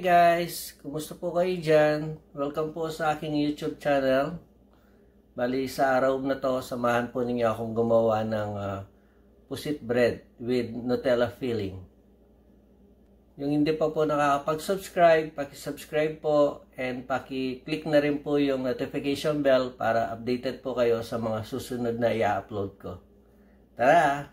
Guys! Kumusta po kayo dyan? Welcome po sa aking YouTube channel. Bali sa araw na to, samahan po ninyo akong gumawa ng uh, pusit bread with Nutella filling. Yung hindi pa po nakakapag-subscribe, paki-subscribe po and paki-click na rin po yung notification bell para updated po kayo sa mga susunod na i-upload ko. Tara!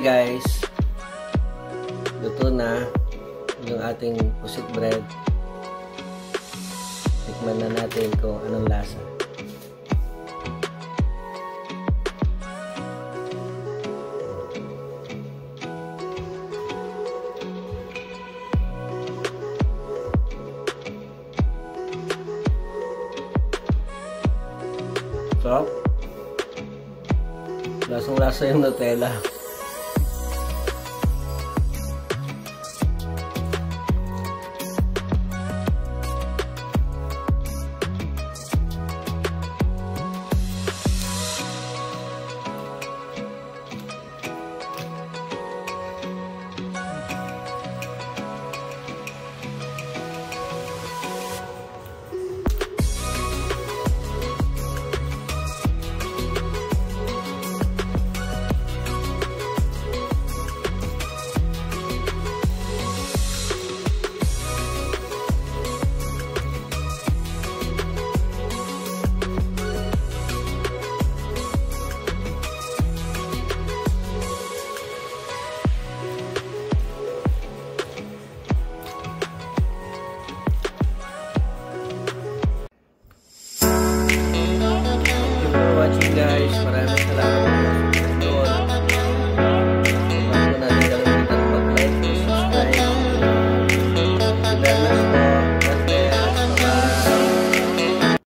Guys. Luto na yung ating pusit bread. Tikman na natin kung anong lasa. Sarap. Lasang lasa yung Nutella.